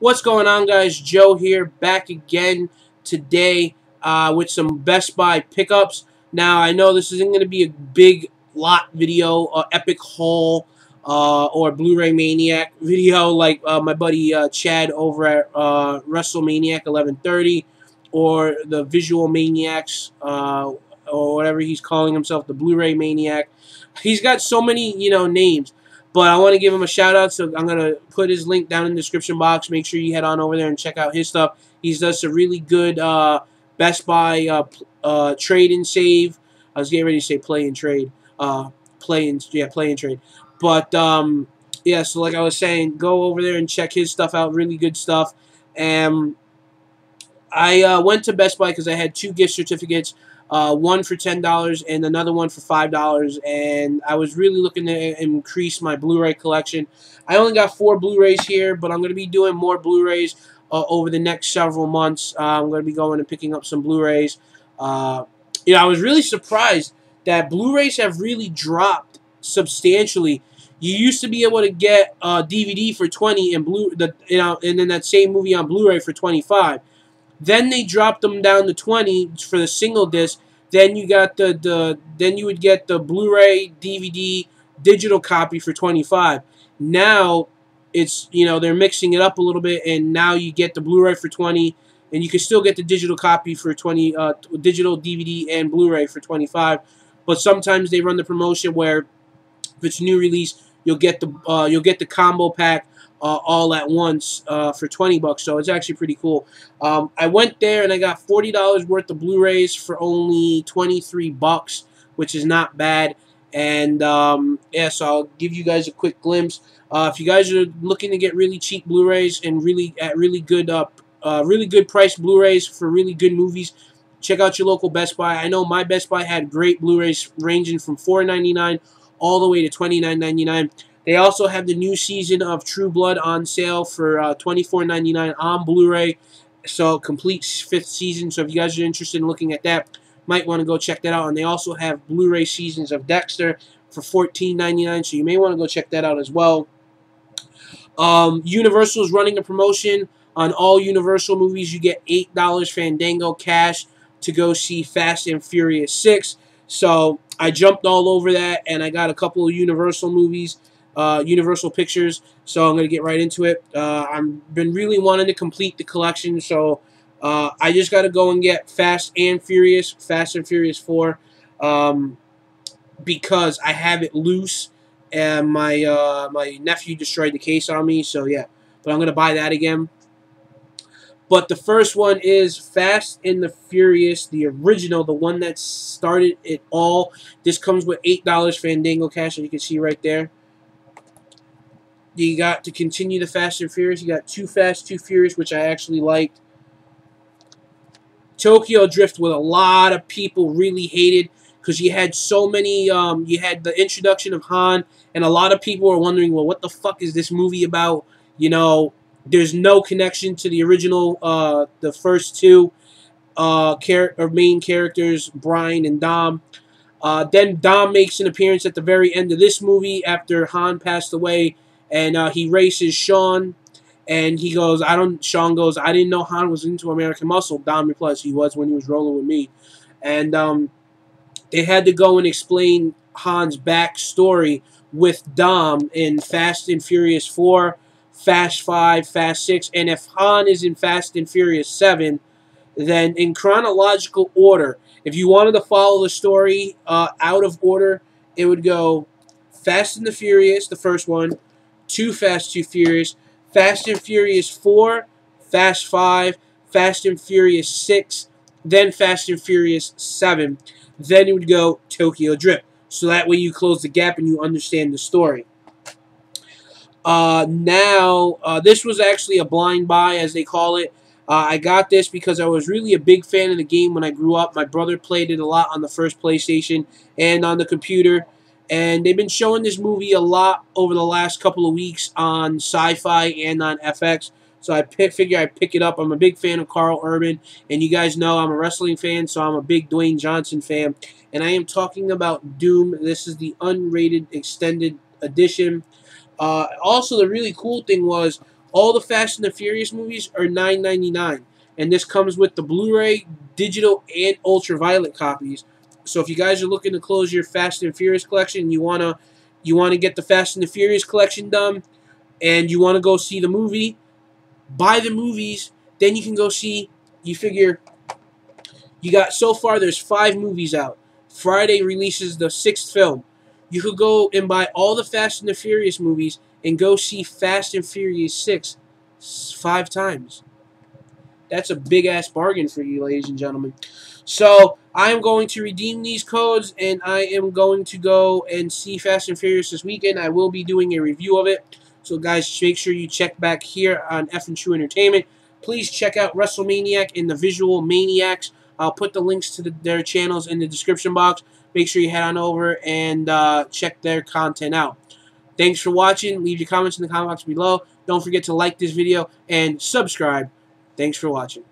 What's going on, guys? Joe here, back again today uh, with some Best Buy pickups. Now, I know this isn't going to be a big lot video, uh, epic haul, uh, or Blu-ray Maniac video like uh, my buddy uh, Chad over at uh, WrestleManiac 1130, or the Visual Maniacs, uh, or whatever he's calling himself, the Blu-ray Maniac. He's got so many, you know, names. But I want to give him a shout out, so I'm going to put his link down in the description box. Make sure you head on over there and check out his stuff. He's does a really good uh, Best Buy uh, uh, trade and save. I was getting ready to say play and trade. Uh, play and, yeah, play and trade. But, um, yeah, so like I was saying, go over there and check his stuff out. Really good stuff. And I uh, went to Best Buy because I had two gift certificates uh, one for $10 and another one for $5. And I was really looking to increase my Blu-ray collection. I only got four Blu-rays here, but I'm going to be doing more Blu-rays uh, over the next several months. Uh, I'm going to be going and picking up some Blu-rays. Uh, you know, I was really surprised that Blu-rays have really dropped substantially. You used to be able to get a DVD for 20 and blue, the you know, and then that same movie on Blu-ray for 25. Then they dropped them down to 20 for the single disc. Then you got the, the then you would get the Blu-ray, DVD, digital copy for 25. Now it's you know they're mixing it up a little bit, and now you get the Blu-ray for 20, and you can still get the digital copy for 20, uh, digital DVD and Blu-ray for 25. But sometimes they run the promotion where if it's new release, you'll get the uh, you'll get the combo pack uh, all at once uh, for 20 bucks. So it's actually pretty cool. Um, I went there and I got $40 worth of Blu-rays for only 23 bucks, which is not bad. And um, yeah, so I'll give you guys a quick glimpse. Uh, if you guys are looking to get really cheap Blu-rays and really at really good uh, uh, really good price Blu-rays for really good movies, check out your local Best Buy. I know my Best Buy had great Blu-rays ranging from $4.99 all the way to $29.99. They also have the new season of True Blood on sale for uh, $24.99 on Blu-ray. So complete fifth season. So if you guys are interested in looking at that, might want to go check that out. And they also have Blu-ray seasons of Dexter for $14.99. So you may want to go check that out as well. Um, Universal is running a promotion on all Universal movies. You get $8 Fandango cash to go see Fast and Furious 6. So I jumped all over that, and I got a couple of Universal movies uh, Universal Pictures. So I'm to get right into it. Uh, I've been really wanting to complete the collection, so uh, I just got to go and get Fast and Furious, Fast and Furious 4, um, because I have it loose, and my uh, my nephew destroyed the case on me, so yeah. But I'm to buy that again. But the first one is Fast and the Furious, the original, the one that started it all. This comes with $8 Fandango cash, as you can see right there. You got to continue the Fast and Furious. You got Too Fast, Too Furious, which I actually liked. Tokyo Drift, with a lot of people really hated because you had so many. Um, you had the introduction of Han, and a lot of people were wondering, well, what the fuck is this movie about? You know, there's no connection to the original, uh, the first two uh, char or main characters, Brian and Dom. Uh, then Dom makes an appearance at the very end of this movie after Han passed away and uh, he races Sean, and he goes, I don't. Sean goes, I didn't know Han was into American Muscle. Dom replies, he was when he was rolling with me, and um, they had to go and explain Han's backstory with Dom in Fast and Furious 4, Fast 5, Fast 6, and if Han is in Fast and Furious 7, then in chronological order, if you wanted to follow the story uh, out of order, it would go Fast and the Furious, the first one, Too Fast, Too Furious, Fast and Furious 4, Fast 5, Fast and Furious 6, then Fast and Furious 7. Then it would go Tokyo Drift. So that way you close the gap and you understand the story. Uh, now, uh, this was actually a blind buy, as they call it. Uh, I got this because I was really a big fan of the game when I grew up. My brother played it a lot on the first PlayStation and on the computer. And they've been showing this movie a lot over the last couple of weeks on Sci-Fi and on FX. So I pick, figure I pick it up. I'm a big fan of Karl Urban, and you guys know I'm a wrestling fan, so I'm a big Dwayne Johnson fan. And I am talking about Doom. This is the unrated extended edition. Uh, also, the really cool thing was All the Fast and the Furious movies are $9.99, and this comes with the Blu-ray, digital, and ultraviolet copies. So if you guys are looking to close your Fast and Furious collection, you wanna you wanna get the Fast and the Furious collection done, and you wanna go see the movie, buy the movies, then you can go see. You figure you got so far. There's five movies out. Friday releases the sixth film. You could go and buy all the Fast and the Furious movies and go see Fast and Furious 6 five times. That's a big ass bargain for you, ladies and gentlemen. So I am going to redeem these codes and I am going to go and see Fast and Furious this weekend. I will be doing a review of it. So guys, make sure you check back here on FN True Entertainment. Please check out WrestleManiac and the Visual Maniacs. I'll put the links to the, their channels in the description box. Make sure you head on over and uh, check their content out. Thanks for watching. Leave your comments in the comment box below. Don't forget to like this video and subscribe. Thanks for watching.